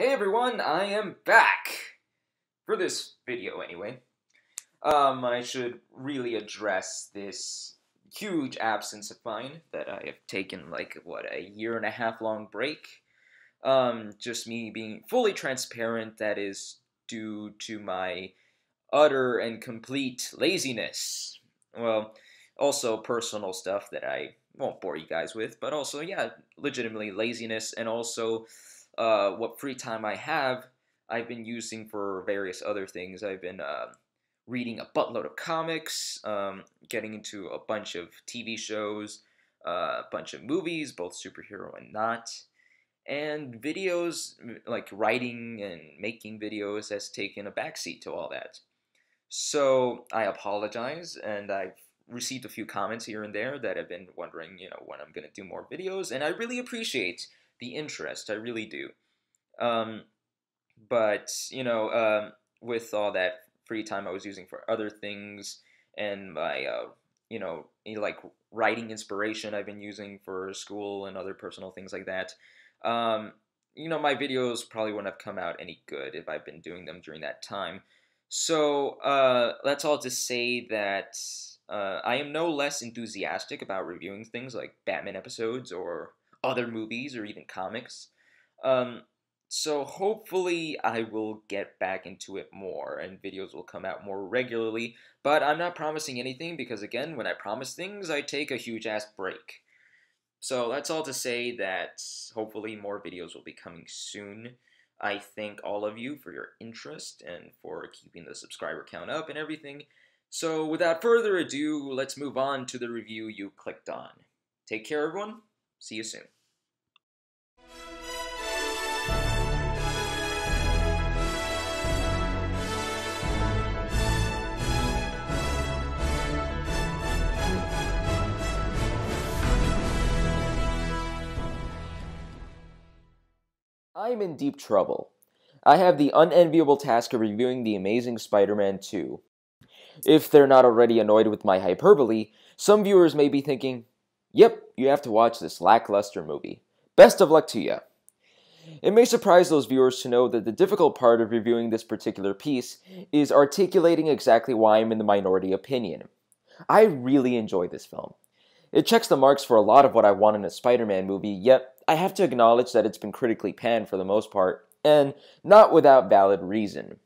Hey everyone, I am back! For this video, anyway. Um, I should really address this huge absence of mine that I have taken, like, what, a year and a half long break? Um, just me being fully transparent, that is due to my utter and complete laziness. Well, also personal stuff that I won't bore you guys with, but also, yeah, legitimately laziness and also uh, what free time I have, I've been using for various other things. I've been uh, reading a buttload of comics, um, getting into a bunch of TV shows, uh, a bunch of movies, both superhero and not, and videos, like writing and making videos, has taken a backseat to all that. So I apologize, and I've received a few comments here and there that have been wondering, you know, when I'm going to do more videos, and I really appreciate the interest. I really do. Um, but you know, uh, with all that free time I was using for other things, and my uh, you know, like writing inspiration I've been using for school and other personal things like that. Um, you know, my videos probably wouldn't have come out any good if I've been doing them during that time. So uh, that's all to say that uh, I am no less enthusiastic about reviewing things like Batman episodes or other movies or even comics. Um, so hopefully I will get back into it more and videos will come out more regularly, but I'm not promising anything because again, when I promise things, I take a huge ass break. So that's all to say that hopefully more videos will be coming soon. I thank all of you for your interest and for keeping the subscriber count up and everything. So without further ado, let's move on to the review you clicked on. Take care everyone. See you soon. I'm in deep trouble. I have the unenviable task of reviewing The Amazing Spider Man 2. If they're not already annoyed with my hyperbole, some viewers may be thinking, Yep, you have to watch this lackluster movie. Best of luck to you. It may surprise those viewers to know that the difficult part of reviewing this particular piece is articulating exactly why I'm in the minority opinion. I really enjoy this film. It checks the marks for a lot of what I want in a Spider Man movie, yet I have to acknowledge that it's been critically panned for the most part, and not without valid reason.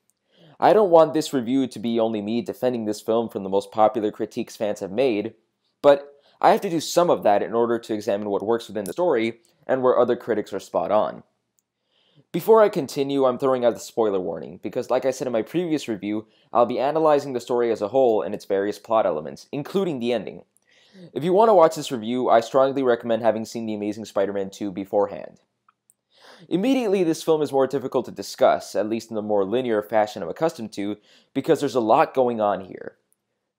I don't want this review to be only me defending this film from the most popular critiques fans have made, but I have to do some of that in order to examine what works within the story and where other critics are spot on. Before I continue, I'm throwing out the spoiler warning, because like I said in my previous review, I'll be analyzing the story as a whole and its various plot elements, including the ending. If you want to watch this review, I strongly recommend having seen The Amazing Spider Man 2 beforehand. Immediately, this film is more difficult to discuss, at least in the more linear fashion I'm accustomed to, because there's a lot going on here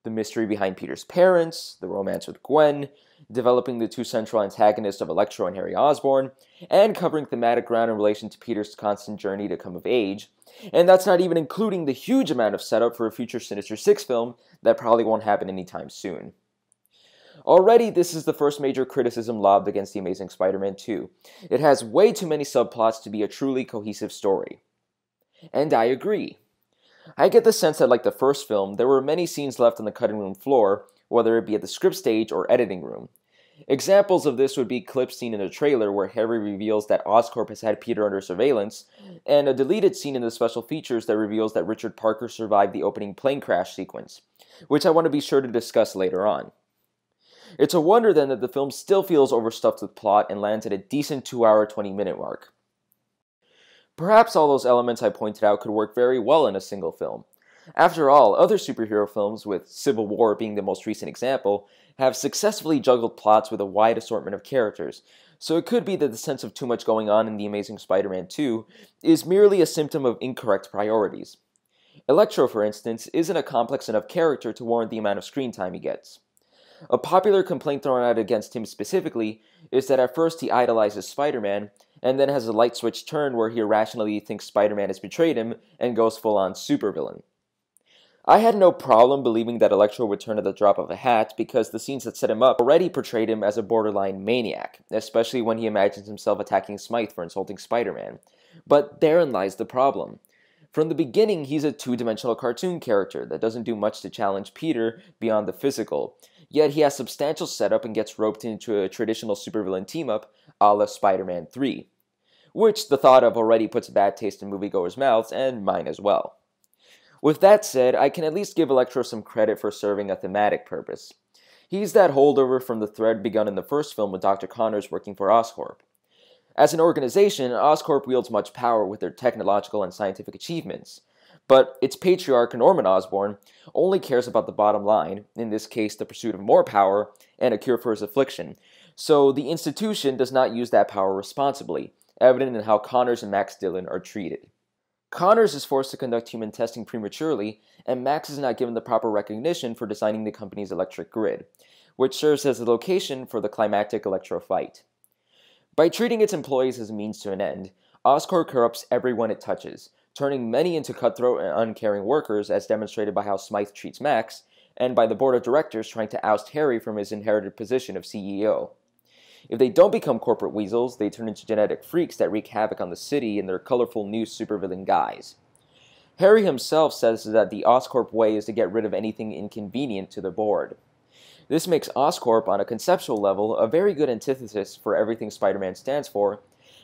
the mystery behind Peter's parents, the romance with Gwen, developing the two central antagonists of Electro and Harry Osborn, and covering thematic ground in relation to Peter's constant journey to come of age. And that's not even including the huge amount of setup for a future Sinister Six film that probably won't happen anytime soon. Already, this is the first major criticism lobbed against The Amazing Spider Man 2. It has way too many subplots to be a truly cohesive story. And I agree. I get the sense that, like the first film, there were many scenes left on the cutting room floor, whether it be at the script stage or editing room. Examples of this would be clips seen in the trailer where Harry reveals that Oscorp has had Peter under surveillance, and a deleted scene in the special features that reveals that Richard Parker survived the opening plane crash sequence, which I want to be sure to discuss later on. It's a wonder then that the film still feels overstuffed with plot and lands at a decent 2 hour 20 minute mark. Perhaps all those elements I pointed out could work very well in a single film. After all, other superhero films, with Civil War being the most recent example, have successfully juggled plots with a wide assortment of characters, so it could be that the sense of too much going on in The Amazing Spider Man 2 is merely a symptom of incorrect priorities. Electro, for instance, isn't a complex enough character to warrant the amount of screen time he gets. A popular complaint thrown out against him specifically is that at first he idolizes Spider Man, and then has a light switch turn where he irrationally thinks Spider Man has betrayed him and goes full on supervillain. I had no problem believing that Electro would turn at the drop of a hat because the scenes that set him up already portrayed him as a borderline maniac, especially when he imagines himself attacking Smythe for insulting Spider Man. But therein lies the problem. From the beginning, he's a two dimensional cartoon character that doesn't do much to challenge Peter beyond the physical. Yet he has substantial setup and gets roped into a traditional supervillain team up a la Spider Man 3, which the thought of already puts a bad taste in moviegoers' mouths, and mine as well. With that said, I can at least give Electro some credit for serving a thematic purpose. He's that holdover from the thread begun in the first film with Dr. Connors working for Oscorp. As an organization, Oscorp wields much power with their technological and scientific achievements. But its patriarch, Norman Osborn, only cares about the bottom line, in this case, the pursuit of more power and a cure for his affliction. So the institution does not use that power responsibly, evident in how Connors and Max Dillon are treated. Connors is forced to conduct human testing prematurely, and Max is not given the proper recognition for designing the company's electric grid, which serves as the location for the climactic electro fight. By treating its employees as a means to an end, Oscorp corrupts everyone it touches, turning many into cutthroat and uncaring workers, as demonstrated by how Smythe treats Max, and by the board of directors trying to oust Harry from his inherited position of CEO. If they don't become corporate weasels, they turn into genetic freaks that wreak havoc on the city in their colorful new supervillain guise. Harry himself says that the Oscorp way is to get rid of anything inconvenient to the board. This makes Oscorp, on a conceptual level, a very good antithesis for everything Spider Man stands for,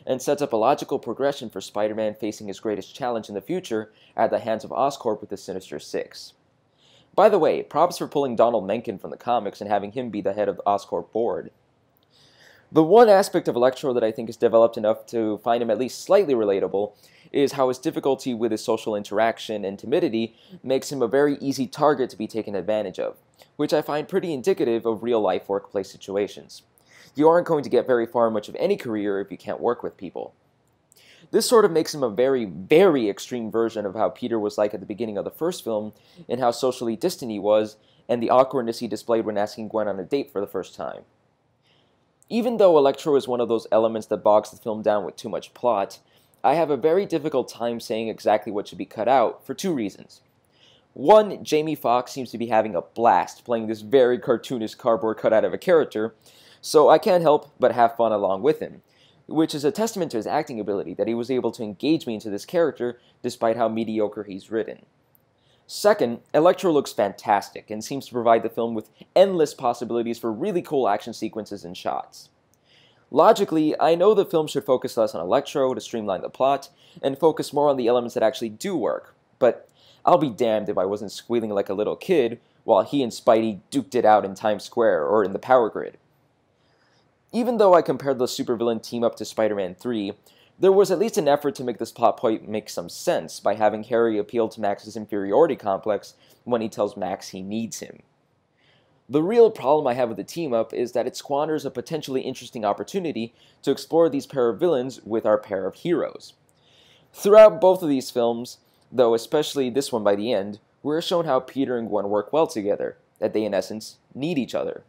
and sets up a logical progression for Spider Man facing his greatest challenge in the future at the hands of Oscorp with the Sinister Six. By the way, props for pulling Donald Menken from the comics and having him be the head of the Oscorp board. The one aspect of Electro that I think is developed enough to find him at least slightly relatable is how his difficulty with his social interaction and timidity makes him a very easy target to be taken advantage of which I find pretty indicative of real life workplace situations. You aren't going to get very far in much of any career if you can't work with people. This sort of makes him a very, very extreme version of how Peter was like at the beginning of the first film, and how socially distant he was, and the awkwardness he displayed when asking Gwen on a date for the first time. Even though Electro is one of those elements that bogs the film down with too much plot, I have a very difficult time saying exactly what should be cut out for two reasons. One, Jamie Foxx seems to be having a blast playing this very cartoonish cardboard cutout of a character, so I can't help but have fun along with him, which is a testament to his acting ability that he was able to engage me into this character despite how mediocre he's written. Second, Electro looks fantastic and seems to provide the film with endless possibilities for really cool action sequences and shots. Logically, I know the film should focus less on Electro to streamline the plot and focus more on the elements that actually do work, but I'll be damned if I wasn't squealing like a little kid while he and Spidey duked it out in Times Square or in the Power Grid. Even though I compared the supervillain team up to Spider Man 3, there was at least an effort to make this plot point make some sense by having Harry appeal to Max's inferiority complex when he tells Max he needs him. The real problem I have with the team up is that it squanders a potentially interesting opportunity to explore these pair of villains with our pair of heroes. Throughout both of these films, though especially this one by the end, we're shown how Peter and Gwen work well together, that they in essence need each other.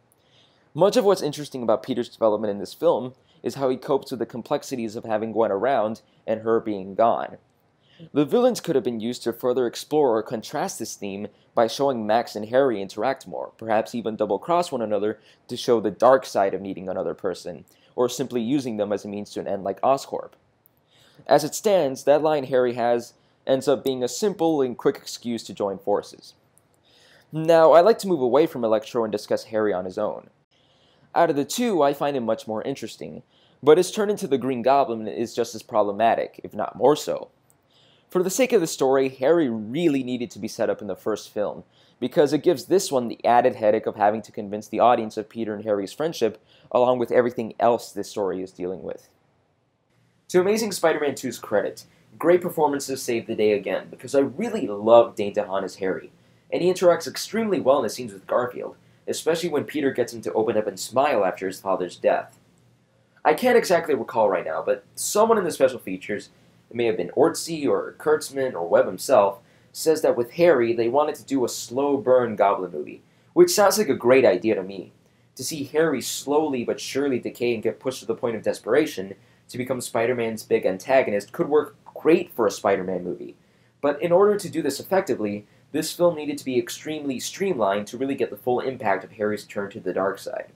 Much of what's interesting about Peter's development in this film is how he copes with the complexities of having Gwen around and her being gone. The villains could have been used to further explore or contrast this theme by showing Max and Harry interact more, perhaps even double cross one another to show the dark side of needing another person, or simply using them as a means to an end like Oscorp. As it stands, that line Harry has ends up being a simple and quick excuse to join forces. Now, I like to move away from Electro and discuss Harry on his own. Out of the two, I find him much more interesting, but his turn into the Green Goblin is just as problematic, if not more so. For the sake of the story, Harry really needed to be set up in the first film, because it gives this one the added headache of having to convince the audience of Peter and Harry's friendship, along with everything else this story is dealing with. To Amazing Spider Man 2's credit, Great performances saved the day again, because I really love Dane DeHaan as Harry, and he interacts extremely well in the scenes with Garfield, especially when Peter gets him to open up and smile after his father's death. I can't exactly recall right now, but someone in the special features, it may have been Orci or Kurtzman or Webb himself, says that with Harry they wanted to do a slow burn Goblin movie, which sounds like a great idea to me. To see Harry slowly but surely decay and get pushed to the point of desperation to become Spider Man's big antagonist could work great for a Spider Man movie. But in order to do this effectively, this film needed to be extremely streamlined to really get the full impact of Harry's turn to the dark side.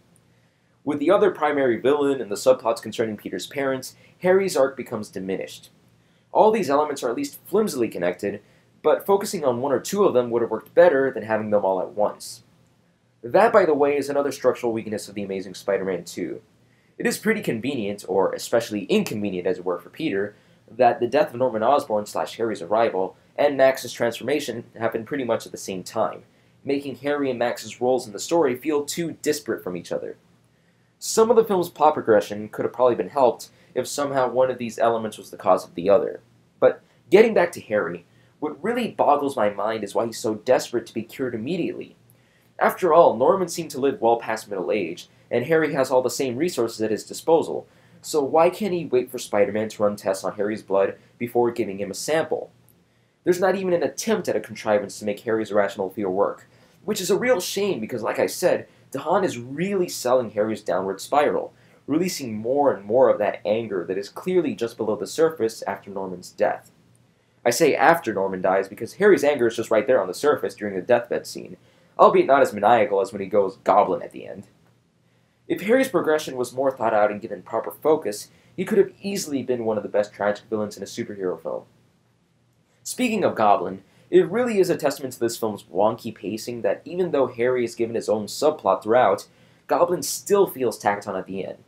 With the other primary villain and the subplots concerning Peter's parents, Harry's arc becomes diminished. All these elements are at least flimsily connected, but focusing on one or two of them would have worked better than having them all at once. That, by the way, is another structural weakness of The Amazing Spider Man 2. It is pretty convenient, or especially inconvenient as it were for Peter, that the death of Norman Osborn slash Harry's arrival and Max's transformation happened pretty much at the same time, making Harry and Max's roles in the story feel too disparate from each other. Some of the film's plot progression could have probably been helped if somehow one of these elements was the cause of the other. But getting back to Harry, what really boggles my mind is why he's so desperate to be cured immediately. After all, Norman seemed to live well past middle age, and Harry has all the same resources at his disposal, so why can't he wait for Spider Man to run tests on Harry's blood before giving him a sample? There's not even an attempt at a contrivance to make Harry's irrational fear work, which is a real shame because, like I said, DeHaan is really selling Harry's downward spiral, releasing more and more of that anger that is clearly just below the surface after Norman's death. I say after Norman dies because Harry's anger is just right there on the surface during the deathbed scene, albeit not as maniacal as when he goes goblin at the end. If Harry's progression was more thought out and given proper focus, he could have easily been one of the best tragic villains in a superhero film. Speaking of Goblin, it really is a testament to this film's wonky pacing that even though Harry is given his own subplot throughout, Goblin still feels tacked on at the end.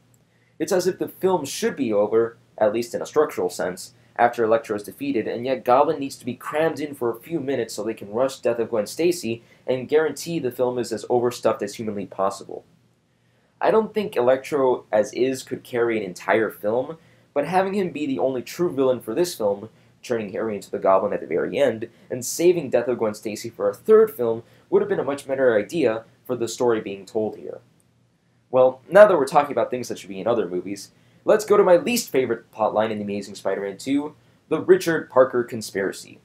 It's as if the film should be over, at least in a structural sense, after Electro is defeated, and yet Goblin needs to be crammed in for a few minutes so they can rush Death of Gwen Stacy and guarantee the film is as overstuffed as humanly possible. I don't think Electro as is could carry an entire film, but having him be the only true villain for this film turning Harry into the Goblin at the very end, and saving Death of Gwen Stacy for a third film would have been a much better idea for the story being told here. Well, now that we're talking about things that should be in other movies, let's go to my least favorite plotline in The Amazing Spider-Man 2, the Richard Parker conspiracy.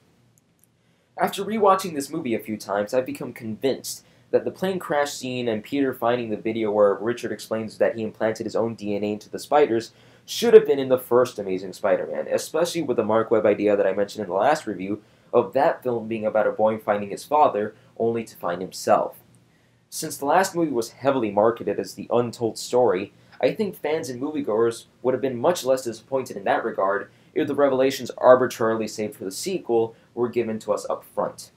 After rewatching this movie a few times, I've become convinced that the plane crash scene and Peter finding the video where Richard explains that he implanted his own DNA into the spiders should have been in the first Amazing Spider-Man, especially with the Marc Webb idea that I mentioned in the last review of that film being about a boy finding his father only to find himself. Since the last movie was heavily marketed as the untold story, I think fans and moviegoers would have been much less disappointed in that regard if the revelations arbitrarily saved for the sequel were given to us up front.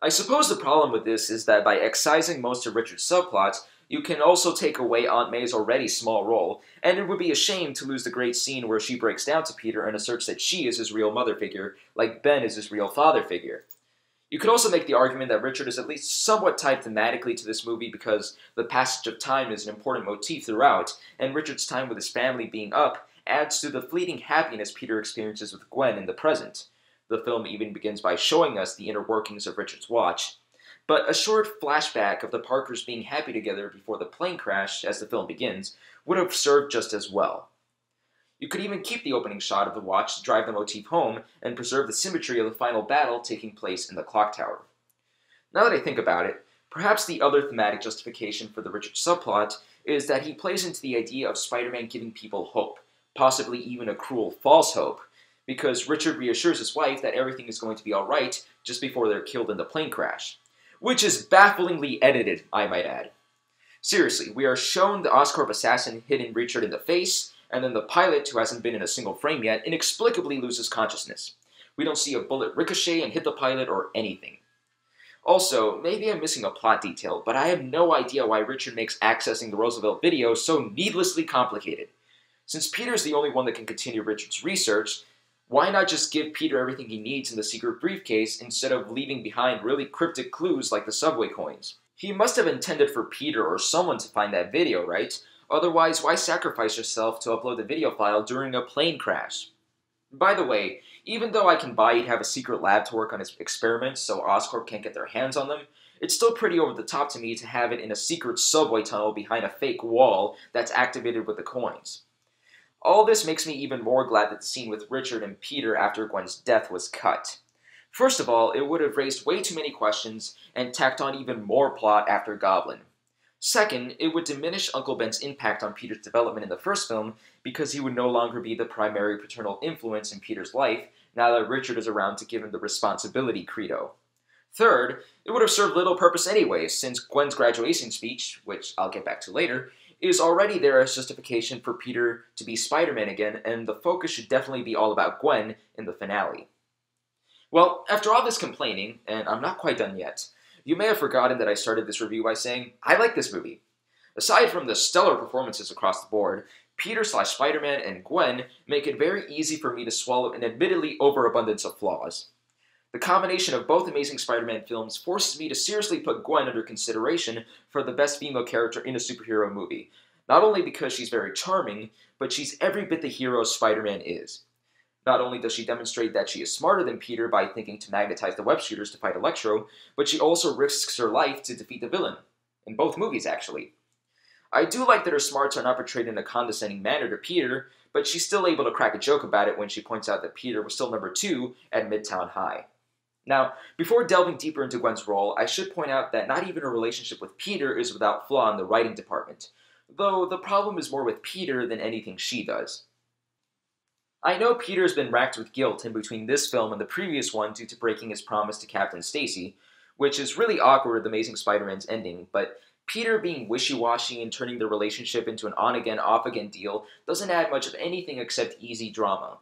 I suppose the problem with this is that by excising most of Richard's subplots, you can also take away Aunt May's already small role, and it would be a shame to lose the great scene where she breaks down to Peter and asserts that she is his real mother figure, like Ben is his real father figure. You could also make the argument that Richard is at least somewhat tied thematically to this movie because the passage of time is an important motif throughout, and Richard's time with his family being up adds to the fleeting happiness Peter experiences with Gwen in the present. The film even begins by showing us the inner workings of Richard's watch, but a short flashback of the Parkers being happy together before the plane crash, as the film begins, would have served just as well. You could even keep the opening shot of the watch to drive the motif home and preserve the symmetry of the final battle taking place in the clock tower. Now that I think about it, perhaps the other thematic justification for the Richard subplot is that he plays into the idea of Spider Man giving people hope, possibly even a cruel false hope, because Richard reassures his wife that everything is going to be alright just before they're killed in the plane crash which is bafflingly edited, I might add. Seriously, we are shown the Oscorp assassin hitting Richard in the face, and then the pilot, who hasn't been in a single frame yet, inexplicably loses consciousness. We don't see a bullet ricochet and hit the pilot or anything. Also, maybe I'm missing a plot detail, but I have no idea why Richard makes accessing the Roosevelt video so needlessly complicated. Since Peter's the only one that can continue Richard's research, why not just give Peter everything he needs in the secret briefcase instead of leaving behind really cryptic clues like the subway coins? He must have intended for Peter or someone to find that video, right? Otherwise, why sacrifice yourself to upload the video file during a plane crash? By the way, even though I can buy he'd have a secret lab to work on his experiments so Oscorp can't get their hands on them, it's still pretty over the top to me to have it in a secret subway tunnel behind a fake wall that's activated with the coins. All this makes me even more glad that the scene with Richard and Peter after Gwen's death was cut. First of all, it would have raised way too many questions and tacked on even more plot after Goblin. Second, it would diminish Uncle Ben's impact on Peter's development in the first film because he would no longer be the primary paternal influence in Peter's life now that Richard is around to give him the responsibility credo. Third, it would have served little purpose anyway, since Gwen's graduation speech, which I'll get back to later, is already there as justification for Peter to be Spider Man again, and the focus should definitely be all about Gwen in the finale. Well, after all this complaining, and I'm not quite done yet, you may have forgotten that I started this review by saying, I like this movie. Aside from the stellar performances across the board, Peter slash Spider Man and Gwen make it very easy for me to swallow an admittedly overabundance of flaws. The combination of both Amazing Spider Man films forces me to seriously put Gwen under consideration for the best female character in a superhero movie, not only because she's very charming, but she's every bit the hero Spider Man is. Not only does she demonstrate that she is smarter than Peter by thinking to magnetize the web shooters to fight Electro, but she also risks her life to defeat the villain. In both movies, actually. I do like that her smarts are not portrayed in a condescending manner to Peter, but she's still able to crack a joke about it when she points out that Peter was still number two at Midtown High. Now, before delving deeper into Gwen's role, I should point out that not even her relationship with Peter is without flaw in the writing department, though the problem is more with Peter than anything she does. I know Peter's been racked with guilt in between this film and the previous one due to breaking his promise to Captain Stacy, which is really awkward with Amazing Spider-Man's ending, but Peter being wishy-washy and turning the relationship into an on-again, off-again deal doesn't add much of anything except easy drama.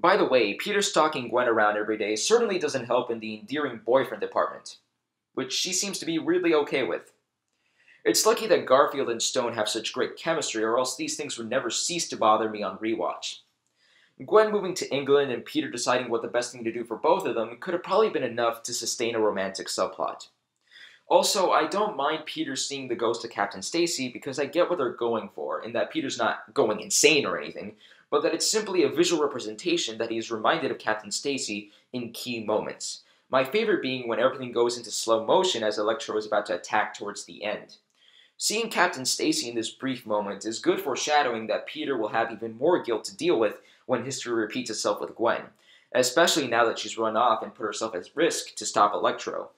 By the way, Peter stalking Gwen around every day certainly doesn't help in the endearing boyfriend department, which she seems to be really okay with. It's lucky that Garfield and Stone have such great chemistry, or else these things would never cease to bother me on rewatch. Gwen moving to England and Peter deciding what the best thing to do for both of them could have probably been enough to sustain a romantic subplot. Also, I don't mind Peter seeing the ghost of Captain Stacy because I get what they're going for, in that Peter's not going insane or anything, but that it's simply a visual representation that he is reminded of Captain Stacy in key moments. My favorite being when everything goes into slow motion as Electro is about to attack towards the end. Seeing Captain Stacy in this brief moment is good foreshadowing that Peter will have even more guilt to deal with when history repeats itself with Gwen, especially now that she's run off and put herself at risk to stop Electro.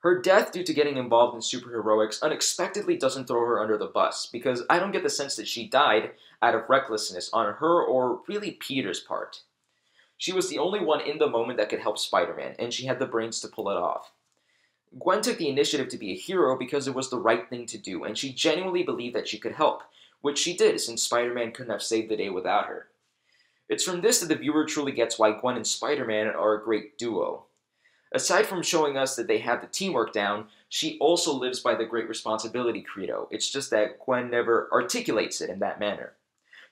Her death due to getting involved in superheroics unexpectedly doesn't throw her under the bus, because I don't get the sense that she died out of recklessness on her or really Peter's part. She was the only one in the moment that could help Spider Man, and she had the brains to pull it off. Gwen took the initiative to be a hero because it was the right thing to do, and she genuinely believed that she could help, which she did since Spider Man couldn't have saved the day without her. It's from this that the viewer truly gets why Gwen and Spider Man are a great duo. Aside from showing us that they have the teamwork down, she also lives by the great responsibility credo. It's just that Gwen never articulates it in that manner.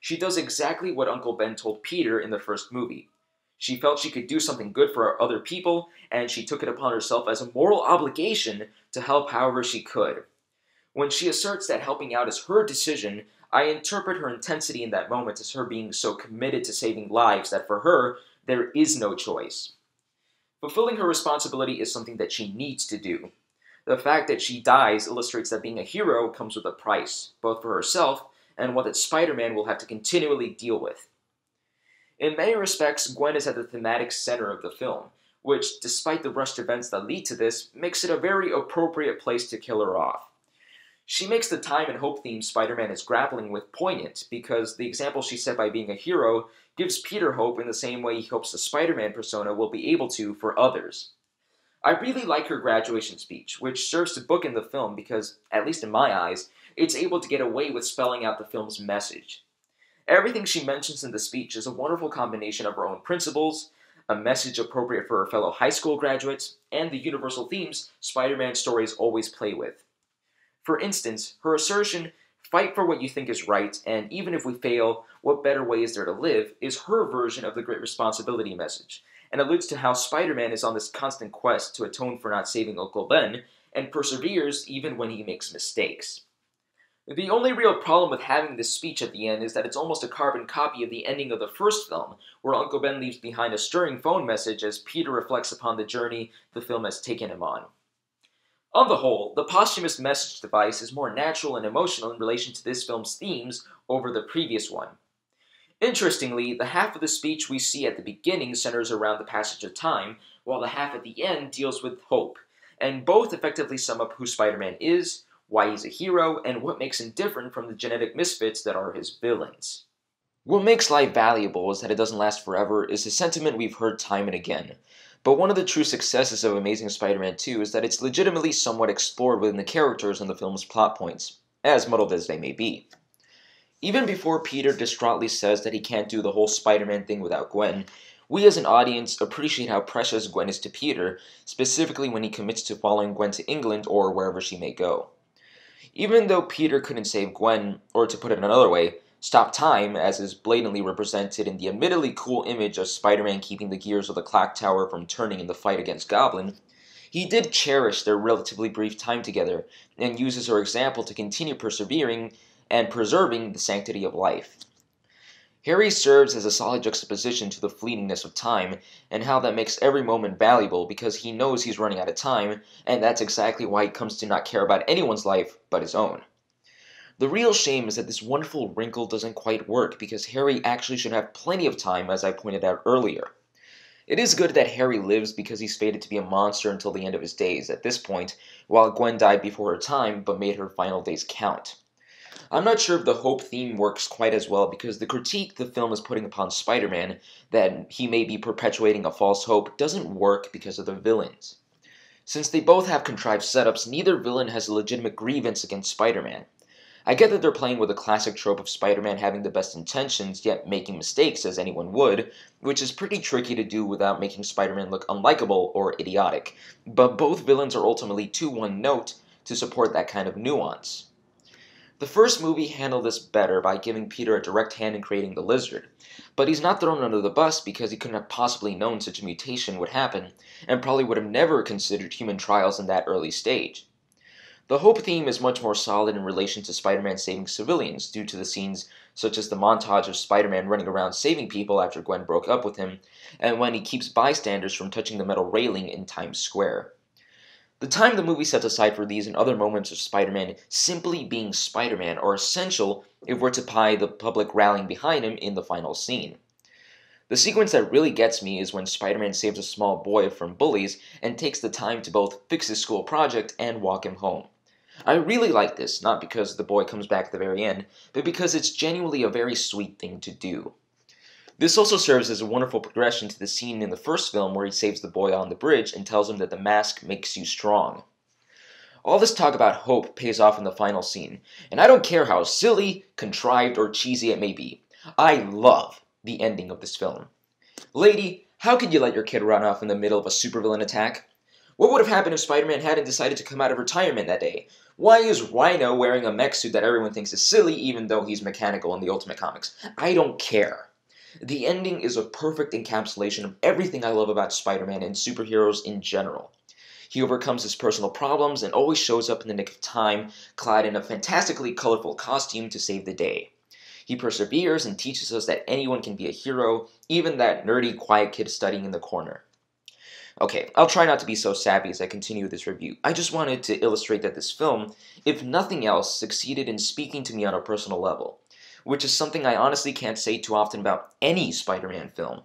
She does exactly what Uncle Ben told Peter in the first movie. She felt she could do something good for other people, and she took it upon herself as a moral obligation to help however she could. When she asserts that helping out is her decision, I interpret her intensity in that moment as her being so committed to saving lives that for her, there is no choice. Fulfilling her responsibility is something that she needs to do. The fact that she dies illustrates that being a hero comes with a price, both for herself and one that Spider Man will have to continually deal with. In many respects, Gwen is at the thematic center of the film, which, despite the rushed events that lead to this, makes it a very appropriate place to kill her off. She makes the time and hope theme Spider Man is grappling with poignant because the example she set by being a hero gives Peter hope in the same way he hopes the Spider Man persona will be able to for others. I really like her graduation speech, which serves to bookend the film because, at least in my eyes, it's able to get away with spelling out the film's message. Everything she mentions in the speech is a wonderful combination of her own principles, a message appropriate for her fellow high school graduates, and the universal themes Spider Man stories always play with. For instance, her assertion, fight for what you think is right, and even if we fail, what better way is there to live, is her version of the great responsibility message, and alludes to how Spider Man is on this constant quest to atone for not saving Uncle Ben, and perseveres even when he makes mistakes. The only real problem with having this speech at the end is that it's almost a carbon copy of the ending of the first film, where Uncle Ben leaves behind a stirring phone message as Peter reflects upon the journey the film has taken him on. On the whole, the posthumous message device is more natural and emotional in relation to this film's themes over the previous one. Interestingly, the half of the speech we see at the beginning centers around the passage of time, while the half at the end deals with hope, and both effectively sum up who Spider Man is, why he's a hero, and what makes him different from the genetic misfits that are his villains. What makes life valuable is that it doesn't last forever is a sentiment we've heard time and again. But one of the true successes of Amazing Spider-Man 2 is that it's legitimately somewhat explored within the characters and the film's plot points. as muddled as they may be. Even before Peter distraughtly says that he can't do the whole Spider Man thing without Gwen, we as an audience appreciate how precious Gwen is to Peter, specifically when he commits to following Gwen to England or wherever she may go. Even though Peter couldn't save Gwen, or to put it another way, stop time, as is blatantly represented in the admittedly cool image of Spider Man keeping the gears of the clock tower from turning in the fight against Goblin, he did cherish their relatively brief time together and uses her example to continue persevering and preserving the sanctity of life. Harry serves as a solid juxtaposition to the fleetingness of time, and how that makes every moment valuable because he knows he's running out of time, and that's exactly why he comes to not care about anyone's life but his own. The real shame is that this wonderful wrinkle doesn't quite work because Harry actually should have plenty of time, as I pointed out earlier. It is good that Harry lives because he's fated to be a monster until the end of his days at this point, while Gwen died before her time but made her final days count. I'm not sure if the hope theme works quite as well because the critique the film is putting upon Spider Man, that he may be perpetuating a false hope, doesn't work because of the villains. Since they both have contrived setups, neither villain has a legitimate grievance against Spider Man. I get that they're playing with a classic trope of Spider Man having the best intentions, yet making mistakes, as anyone would, which is pretty tricky to do without making Spider Man look unlikable or idiotic. But both villains are ultimately too one note to support that kind of nuance. The first movie handled this better by giving Peter a direct hand in creating the lizard, but he's not thrown under the bus because he couldn't have possibly known such a mutation would happen, and probably would have never considered human trials in that early stage. The Hope theme is much more solid in relation to Spider Man saving civilians, due to the scenes such as the montage of Spider Man running around saving people after Gwen broke up with him, and when he keeps bystanders from touching the metal railing in Times Square. The time the movie sets aside for these and other moments of Spider Man simply being Spider Man are essential if we're to pie the public rallying behind him in the final scene. The sequence that really gets me is when Spider Man saves a small boy from bullies and takes the time to both fix his school project and walk him home. I really like this, not because the boy comes back at the very end, but because it's genuinely a very sweet thing to do. This also serves as a wonderful progression to the scene in the first film where he saves the boy on the bridge and tells him that the mask makes you strong. All this talk about hope pays off in the final scene, and I don't care how silly, contrived, or cheesy it may be. I love the ending of this film. Lady, how could you let your kid run off in the middle of a supervillain attack? What would have happened if Spider-Man hadn't decided to come out of retirement that day? Why is Rhino wearing a mech suit that everyone thinks is silly even though he's mechanical in the Ultimate Comics? I don't care. The ending is a perfect encapsulation of everything I love about Spider Man and superheroes in general. He overcomes his personal problems and always shows up in the nick of time, clad in a fantastically colorful costume to save the day. He perseveres and teaches us that anyone can be a hero, even that nerdy, quiet kid studying in the corner. Okay, I'll try not to be so sappy as I continue this review. I just wanted to illustrate that this film, if nothing else, succeeded in speaking to me on a personal level which is something I honestly can't say too often about any Spider Man film.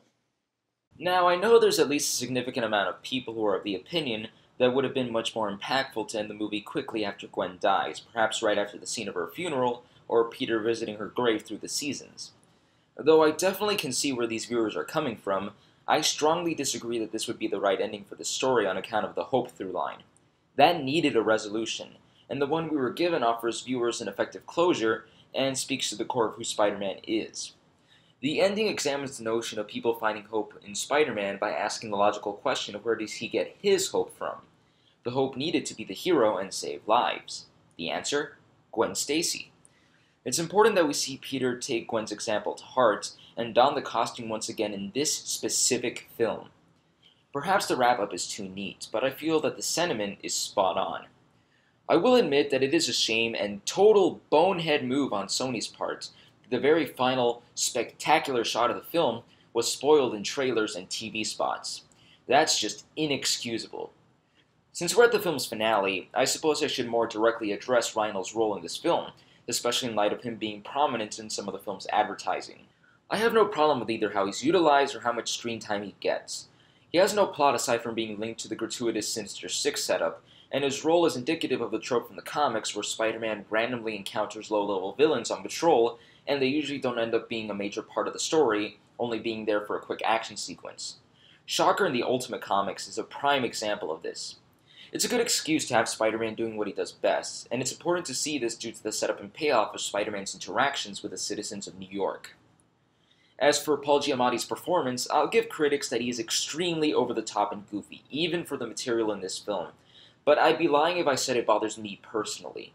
Now, I know there's at least a significant amount of people who are of the opinion that would have been much more impactful to end the movie quickly after Gwen dies, perhaps right after the scene of her funeral, or Peter visiting her grave through the seasons. Though I definitely can see where these viewers are coming from, I strongly disagree that this would be the right ending for the story on account of the hope through line. That needed a resolution, and the one we were given offers viewers an effective closure and speaks to the core of who Spider Man is. The ending examines the notion of people finding hope in Spider Man by asking the logical question of where does he get his hope from? The hope needed to be the hero and save lives. The answer? Gwen Stacy. It's important that we see Peter take Gwen's example to heart and don the costume once again in this specific film. Perhaps the wrap up is too neat, but I feel that the sentiment is spot on. I will admit that it is a shame and total bonehead move on Sony's part. That the very final, spectacular shot of the film was spoiled in trailers and TV spots. That's just inexcusable. Since we're at the film's finale, I suppose I should more directly address Rhino's role in this film, especially in light of him being prominent in some of the film's advertising. I have no problem with either how he's utilized or how much screen time he gets. He has no plot aside from being linked to the gratuitous Sinister Six setup, and his role is indicative of the trope from the comics where Spider-Man randomly encounters low-level villains on patrol, and they usually don't end up being a major part of the story, only being there for a quick action sequence. Shocker in the Ultimate Comics is a prime example of this. It's a good excuse to have Spider Man doing what he does best, and it's important to see this due to the setup and payoff of Spider Man's interactions with the citizens of New York. As for Paul Giamatti's performance, I'll give critics that he is extremely over the top and goofy, even for the material in this film, but I'd be lying if I said it bothers me personally.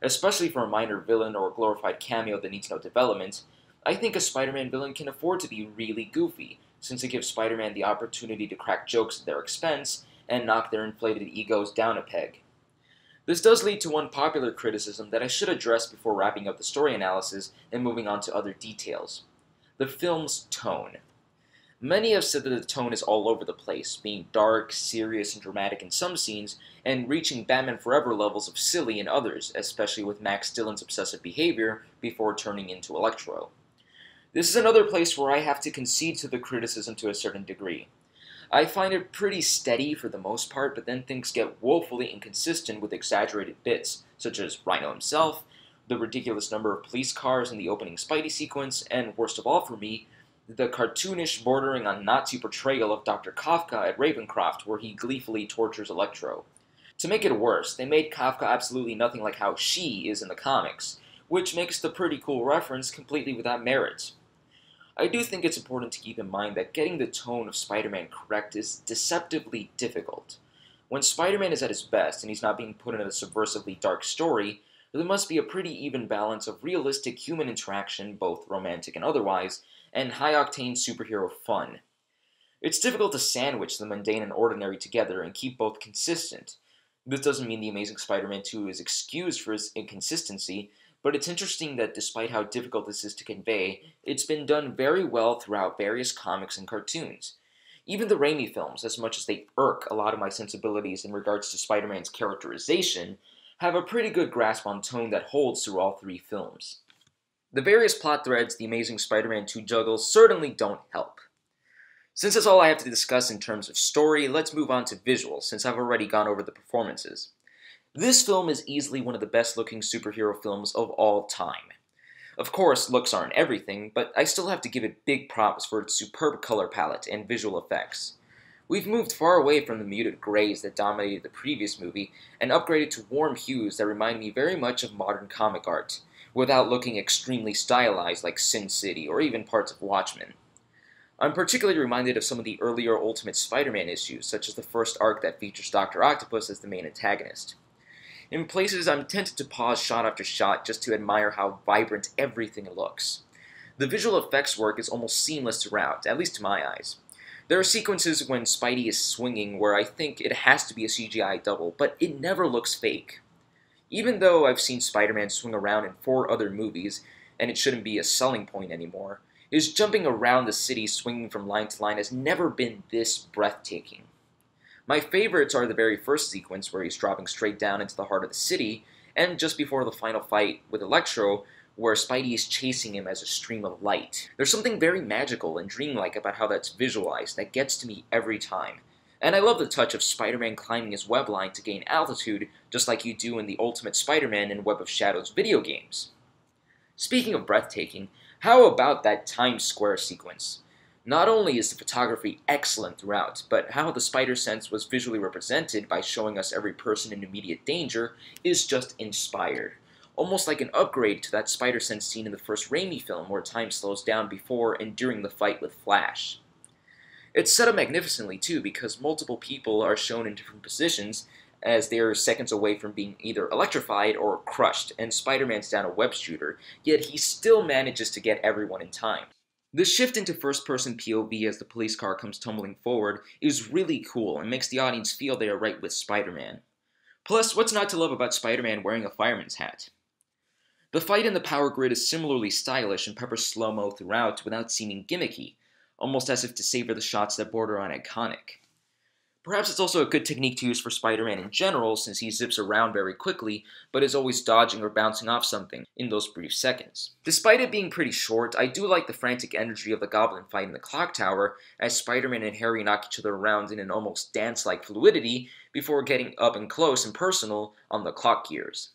Especially for a minor villain or a glorified cameo that needs no development, I think a Spider Man villain can afford to be really goofy, since it gives Spider Man the opportunity to crack jokes at their expense and knock their inflated egos down a peg. This does lead to one popular criticism that I should address before wrapping up the story analysis and moving on to other details the film's tone. Many have said that the tone is all over the place, being dark, serious, and dramatic in some scenes, and reaching Batman Forever levels of silly in others, especially with Max Dillon's obsessive behavior before turning into Electro. This is another place where I have to concede to the criticism to a certain degree. I find it pretty steady for the most part, but then things get woefully inconsistent with exaggerated bits, such as Rhino himself, the ridiculous number of police cars in the opening Spidey sequence, and worst of all for me, the cartoonish bordering on Nazi portrayal of Dr. Kafka at Ravencroft, where he gleefully tortures Electro. To make it worse, they made Kafka absolutely nothing like how she is in the comics, which makes the pretty cool reference completely without merit. I do think it's important to keep in mind that getting the tone of Spider Man correct is deceptively difficult. When Spider Man is at his best and he's not being put in a subversively dark story, there must be a pretty even balance of realistic human interaction, both romantic and otherwise, and high octane superhero fun. It's difficult to sandwich the mundane and ordinary together and keep both consistent. This doesn't mean The Amazing Spider Man 2 is excused for its inconsistency, but it's interesting that despite how difficult this is to convey, it's been done very well throughout various comics and cartoons. Even the Raimi films, as much as they irk a lot of my sensibilities in regards to Spider Man's characterization, have a pretty good grasp on tone that holds through all three films. The various plot threads The Amazing Spider Man 2 juggles certainly don't help. Since that's all I have to discuss in terms of story, let's move on to visuals, since I've already gone over the performances. This film is easily one of the best looking superhero films of all time. Of course, looks aren't everything, but I still have to give it big props for its superb color palette and visual effects. We've moved far away from the muted grays that dominated the previous movie and upgraded to warm hues that remind me very much of modern comic art, without looking extremely stylized like Sin City or even parts of Watchmen. I'm particularly reminded of some of the earlier Ultimate Spider Man issues, such as the first arc that features Dr. Octopus as the main antagonist. In places, I'm tempted to pause shot after shot just to admire how vibrant everything looks. The visual effects work is almost seamless throughout, at least to my eyes. There are sequences when Spidey is swinging where I think it has to be a CGI double, but it never looks fake. Even though I've seen Spider Man swing around in four other movies, and it shouldn't be a selling point anymore, his jumping around the city swinging from line to line has never been this breathtaking. My favorites are the very first sequence where he's dropping straight down into the heart of the city, and just before the final fight with Electro, where Spidey is chasing him as a stream of light. There's something very magical and dreamlike about how that's visualized that gets to me every time. And I love the touch of Spider-Man climbing his web line to gain altitude, just like you do in the Ultimate Spider-Man and Web of Shadows video games. Speaking of breathtaking, how about that Times Square sequence? Not only is the photography excellent throughout, but how the spider sense was visually represented by showing us every person in immediate danger is just inspired. Almost like an upgrade to that spider sense scene in the first Raimi film where time slows down before and during the fight with Flash. It's set up magnificently too because multiple people are shown in different positions as they are seconds away from being either electrified or crushed, and Spider-Man's down a web shooter, yet he still manages to get everyone in time. The shift into first person POV as the police car comes tumbling forward is really cool and makes the audience feel they are right with Spider Man. Plus, what's not to love about Spider Man wearing a fireman's hat? The fight in the power grid is similarly stylish and peppers slow mo throughout without seeming gimmicky, almost as if to savor the shots that border on iconic. Perhaps it's also a good technique to use for Spider-Man in general, since he zips around very quickly, but is always dodging or bouncing off something in those brief seconds. Despite it being pretty short, I do like the frantic energy of the Goblin fight in the Clock Tower, as Spider-Man and Harry knock each other around in an almost dance-like fluidity before getting up and close and personal on the clock gears.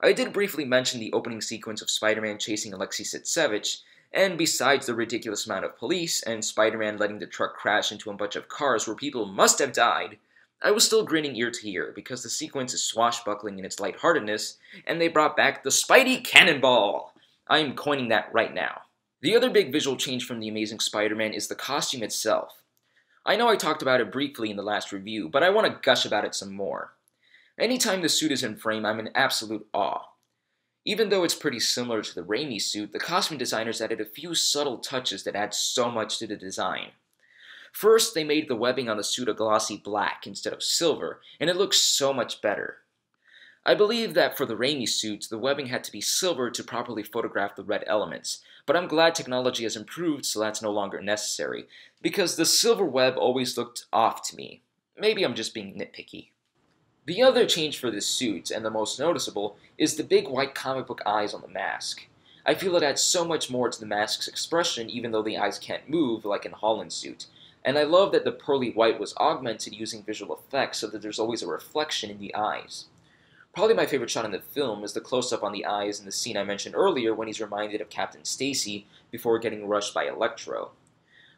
I did briefly mention the opening sequence of Spider-Man chasing Alexei Sytsevich, and besides the ridiculous amount of police and Spider Man letting the truck crash into a bunch of cars where people must have died, I was still grinning ear to ear because the sequence is swashbuckling in its lightheartedness, and they brought back the Spidey Cannonball! I am coining that right now. The other big visual change from The Amazing Spider Man is the costume itself. I know I talked about it briefly in the last review, but I want to gush about it some more. Anytime the suit is in frame, I'm in absolute awe. Even though it's pretty similar to the Raimi suit, the costume designers added a few subtle touches that add so much to the design. First, they made the webbing on the suit a glossy black instead of silver, and it looks so much better. I believe that for the Raimi suits, the webbing had to be silver to properly photograph the red elements, but I'm glad technology has improved so that's no longer necessary, because the silver web always looked off to me. Maybe I'm just being nitpicky. The other change for this suit, and the most noticeable, is the big white comic book eyes on the mask. I feel it adds so much more to the mask's expression even though the eyes can't move like in Holland's suit. And I love that the pearly white was augmented using visual effects so that there's always a reflection in the eyes. Probably my favorite shot in the film is the close-up on the eyes in the scene I mentioned earlier when he's reminded of Captain Stacy before getting rushed by Electro.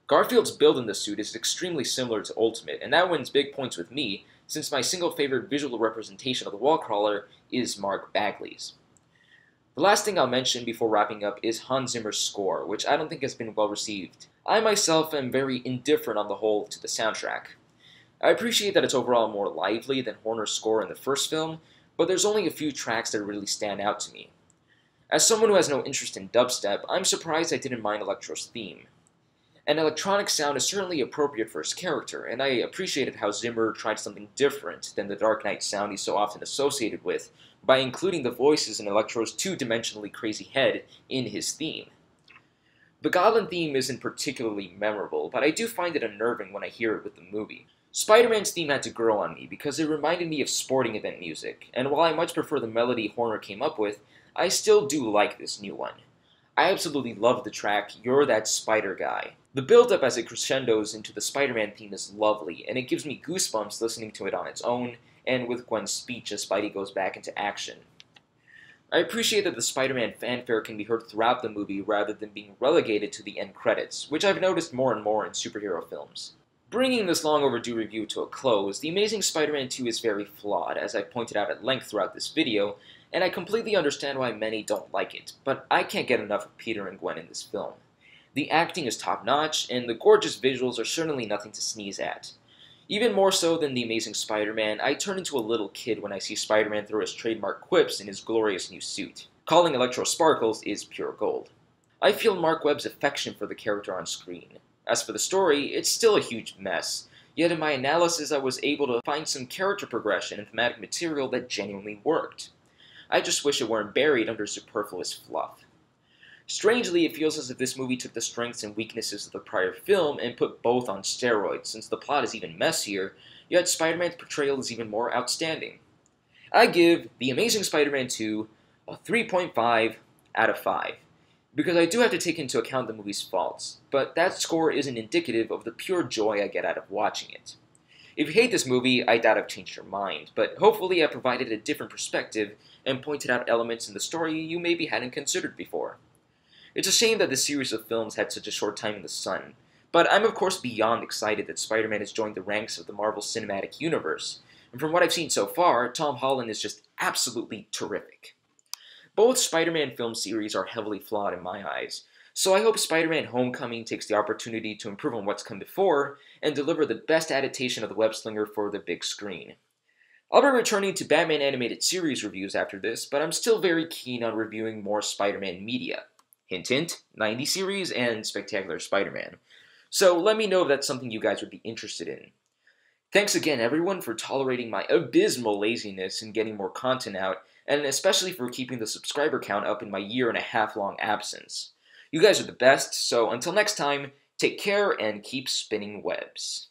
Garfield's build in the suit is extremely similar to Ultimate, and that wins big points with me since my single favorite visual representation of the wall crawler is Mark Bagley's. The last thing I'll mention before wrapping up is Hans Zimmer's score, which I don't think has been well received. I myself am very indifferent on the whole to the soundtrack. I appreciate that it's overall more lively than Horner's score in the first film, but there's only a few tracks that really stand out to me. As someone who has no interest in dubstep, I'm surprised I didn't mind Electro's theme. An electronic sound is certainly appropriate for his character, and I appreciated how Zimmer tried something different than the Dark Knight sound he's so often associated with by including the voices in Electro's two-dimensionally crazy head in his theme. The Goblin theme isn't particularly memorable, but I do find it unnerving when I hear it with the movie. Spider-Man's theme had to grow on me because it reminded me of sporting event music, and while I much prefer the melody Horner came up with, I still do like this new one. I absolutely love the track You're That Spider Guy. The build-up as it crescendos into the Spider-Man theme is lovely, and it gives me goosebumps listening to it on its own, and with Gwen's speech as Spidey goes back into action. I appreciate that the Spider-Man fanfare can be heard throughout the movie rather than being relegated to the end credits, which I've noticed more and more in superhero films. Bringing this long overdue review to a close, The Amazing Spider-Man 2 is very flawed, as I've pointed out at length throughout this video, and I completely understand why many don't like it, but I can't get enough of Peter and Gwen in this film. The acting is top notch, and the gorgeous visuals are certainly nothing to sneeze at. Even more so than The Amazing Spider Man, I turn into a little kid when I see Spider Man throw his trademark quips in his glorious new suit. Calling Electro Sparkles is pure gold. I feel Marc Webb's affection for the character on screen. As for the story, it's still a huge mess, yet in my analysis I was able to find some character progression and thematic material that genuinely worked. I just wish it weren't buried under superfluous fluff. Strangely, it feels as if this movie took the strengths and weaknesses of the prior film and put both on steroids, since the plot is even messier, yet Spider-Man's portrayal is even more outstanding. I give The Amazing Spider-Man 2 a 3.5 out of 5, because I do have to take into account the movie's faults, but that score isn't indicative of the pure joy I get out of watching it. If you hate this movie, I doubt I've changed your mind, but hopefully I provided a different perspective and pointed out elements in the story you maybe hadn't considered before. It's a shame that this series of films had such a short time in the sun, but I'm of course beyond excited that Spider-Man has joined the ranks of the Marvel Cinematic Universe, and from what I've seen so far, Tom Holland is just absolutely terrific. Both Spider-Man film series are heavily flawed in my eyes, so I hope Spider-Man Homecoming takes the opportunity to improve on what's come before and deliver the best adaptation of the web slinger for the big screen. I'll be returning to Batman animated series reviews after this, but I'm still very keen on reviewing more Spider-Man media. Hint hint, 90 series and Spectacular Spider-Man. So let me know if that's something you guys would be interested in. Thanks again everyone for tolerating my abysmal laziness in getting more content out, and especially for keeping the subscriber count up in my year and a half long absence. You guys are the best, so until next time, take care and keep spinning webs.